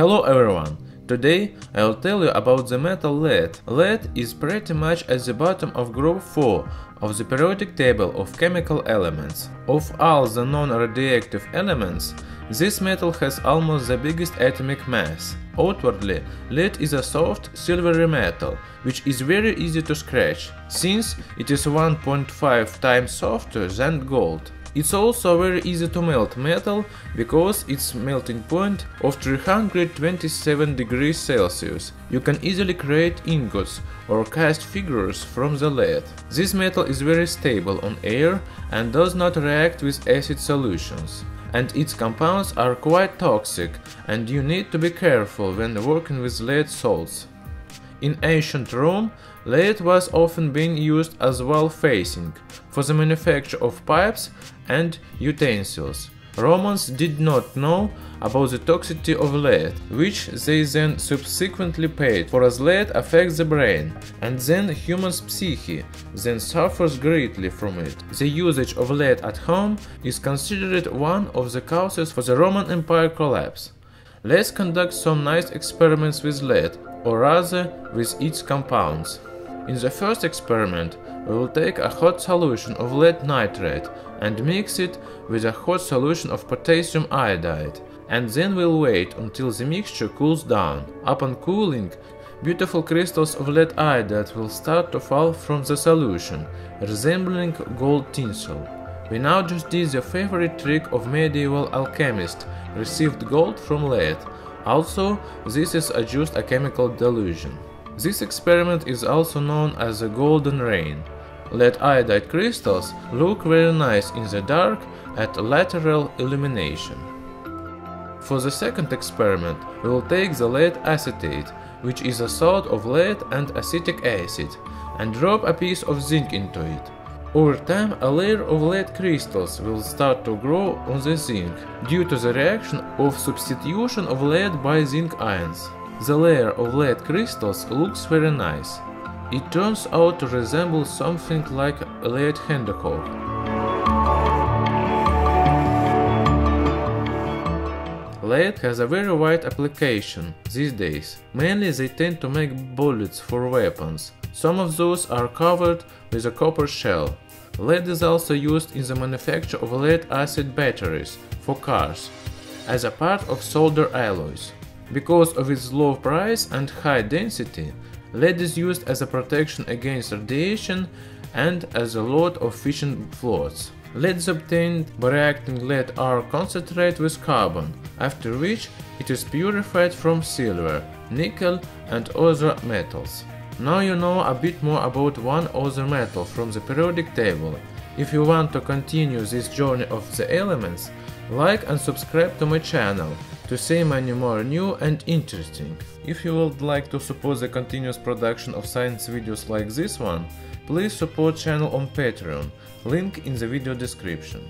Hello everyone! Today I'll tell you about the metal lead. Lead is pretty much at the bottom of group 4 of the periodic table of chemical elements. Of all the non-radioactive elements, this metal has almost the biggest atomic mass. Outwardly, lead is a soft, silvery metal, which is very easy to scratch, since it is 1.5 times softer than gold. It's also very easy to melt metal because its melting point of 327 degrees Celsius. You can easily create ingots or cast figures from the lead. This metal is very stable on air and does not react with acid solutions. And its compounds are quite toxic and you need to be careful when working with lead salts. In ancient Rome, lead was often being used as wall facing for the manufacture of pipes and utensils. Romans did not know about the toxicity of lead, which they then subsequently paid for as lead affects the brain, and then human's psyche then suffers greatly from it. The usage of lead at home is considered one of the causes for the Roman Empire collapse. Let's conduct some nice experiments with lead, or rather with its compounds. In the first experiment, we will take a hot solution of lead nitrate and mix it with a hot solution of potassium iodide, and then we'll wait until the mixture cools down. Upon cooling, beautiful crystals of lead iodide will start to fall from the solution, resembling gold tinsel. We now just did the favorite trick of medieval alchemists, received gold from lead. Also, this is just a chemical delusion. This experiment is also known as the golden rain. Lead iodide crystals look very nice in the dark at lateral illumination. For the second experiment, we will take the lead acetate, which is a salt of lead and acetic acid, and drop a piece of zinc into it. Over time, a layer of lead crystals will start to grow on the zinc due to the reaction of substitution of lead by zinc ions. The layer of lead crystals looks very nice. It turns out to resemble something like a lead hendecock. Lead has a very wide application these days. Mainly they tend to make bullets for weapons, some of those are covered with a copper shell. Lead is also used in the manufacture of lead acid batteries for cars, as a part of solder alloys. Because of its low price and high density, lead is used as a protection against radiation and as a load of fishing floats. Lead is obtained by reacting lead ore concentrate with carbon, after which it is purified from silver, nickel and other metals. Now you know a bit more about one other metal from the periodic table. If you want to continue this journey of the elements, like and subscribe to my channel to see many more new and interesting. If you would like to support the continuous production of science videos like this one, please support channel on Patreon, link in the video description.